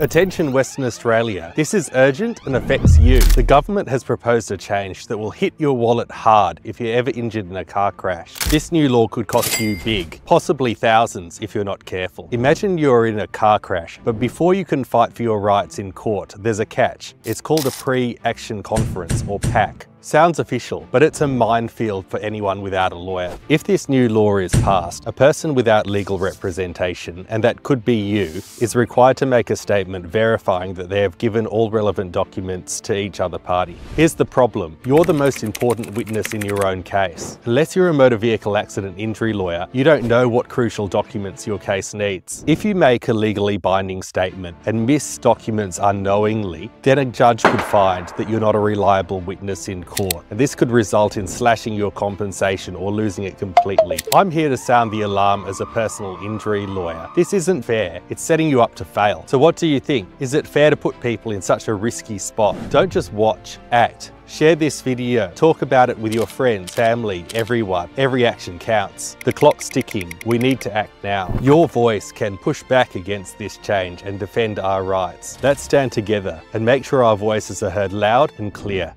Attention Western Australia, this is urgent and affects you. The government has proposed a change that will hit your wallet hard if you're ever injured in a car crash. This new law could cost you big, possibly thousands if you're not careful. Imagine you're in a car crash, but before you can fight for your rights in court, there's a catch. It's called a pre-action conference or PAC. Sounds official, but it's a minefield for anyone without a lawyer. If this new law is passed, a person without legal representation, and that could be you, is required to make a statement verifying that they have given all relevant documents to each other party. Here's the problem. You're the most important witness in your own case. Unless you're a motor vehicle accident injury lawyer, you don't know what crucial documents your case needs. If you make a legally binding statement and miss documents unknowingly, then a judge could find that you're not a reliable witness in court. And this could result in slashing your compensation or losing it completely. I'm here to sound the alarm as a personal injury lawyer. This isn't fair. It's setting you up to fail. So what do you think? Is it fair to put people in such a risky spot? Don't just watch, act. Share this video, talk about it with your friends, family, everyone. Every action counts. The clock's ticking. We need to act now. Your voice can push back against this change and defend our rights. Let's stand together and make sure our voices are heard loud and clear.